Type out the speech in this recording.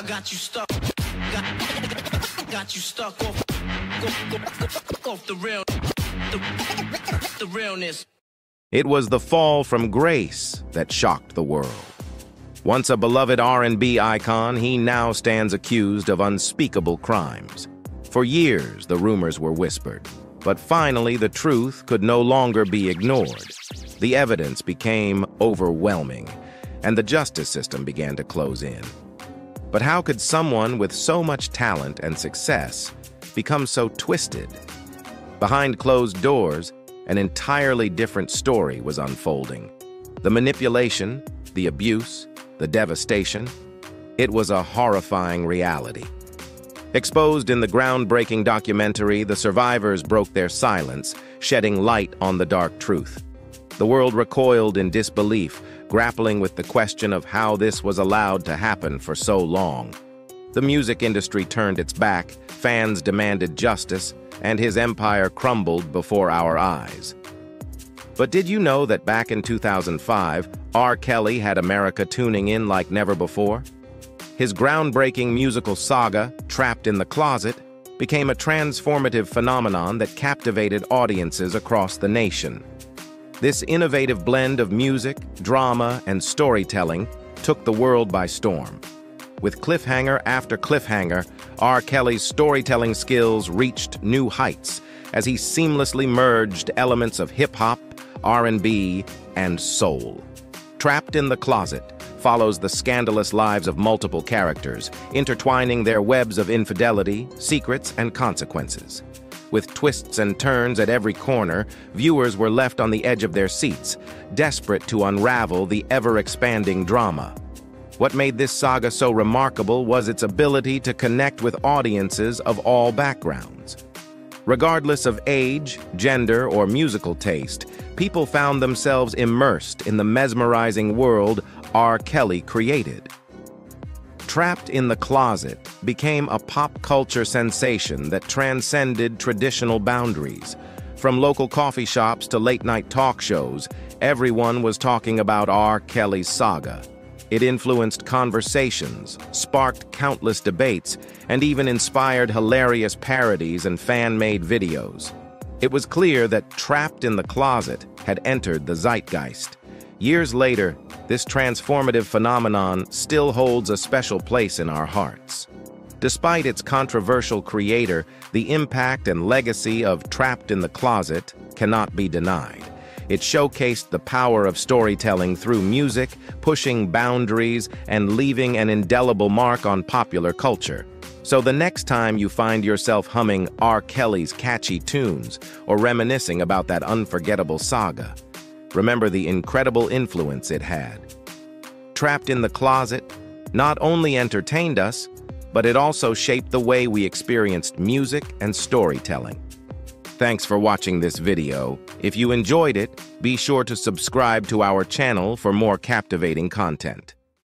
I got you stuck. Got, got you stuck off, off, the real, the, the realness. It was the fall from grace that shocked the world. Once a beloved R&B icon, he now stands accused of unspeakable crimes. For years, the rumors were whispered, but finally the truth could no longer be ignored. The evidence became overwhelming, and the justice system began to close in. But how could someone with so much talent and success become so twisted? Behind closed doors, an entirely different story was unfolding. The manipulation, the abuse, the devastation, it was a horrifying reality. Exposed in the groundbreaking documentary, the survivors broke their silence, shedding light on the dark truth. The world recoiled in disbelief, grappling with the question of how this was allowed to happen for so long. The music industry turned its back, fans demanded justice, and his empire crumbled before our eyes. But did you know that back in 2005, R. Kelly had America tuning in like never before? His groundbreaking musical saga, Trapped in the Closet, became a transformative phenomenon that captivated audiences across the nation. This innovative blend of music, drama, and storytelling took the world by storm. With cliffhanger after cliffhanger, R. Kelly's storytelling skills reached new heights as he seamlessly merged elements of hip-hop, R&B, and soul. Trapped in the Closet follows the scandalous lives of multiple characters, intertwining their webs of infidelity, secrets, and consequences. With twists and turns at every corner, viewers were left on the edge of their seats, desperate to unravel the ever-expanding drama. What made this saga so remarkable was its ability to connect with audiences of all backgrounds. Regardless of age, gender, or musical taste, people found themselves immersed in the mesmerizing world R. Kelly created. Trapped in the Closet became a pop culture sensation that transcended traditional boundaries. From local coffee shops to late-night talk shows, everyone was talking about R. Kelly's saga. It influenced conversations, sparked countless debates, and even inspired hilarious parodies and fan-made videos. It was clear that Trapped in the Closet had entered the zeitgeist. Years later, this transformative phenomenon still holds a special place in our hearts. Despite its controversial creator, the impact and legacy of Trapped in the Closet cannot be denied. It showcased the power of storytelling through music, pushing boundaries, and leaving an indelible mark on popular culture. So the next time you find yourself humming R. Kelly's catchy tunes or reminiscing about that unforgettable saga, remember the incredible influence it had. Trapped in the Closet not only entertained us, but it also shaped the way we experienced music and storytelling. Thanks for watching this video. If you enjoyed it, be sure to subscribe to our channel for more captivating content.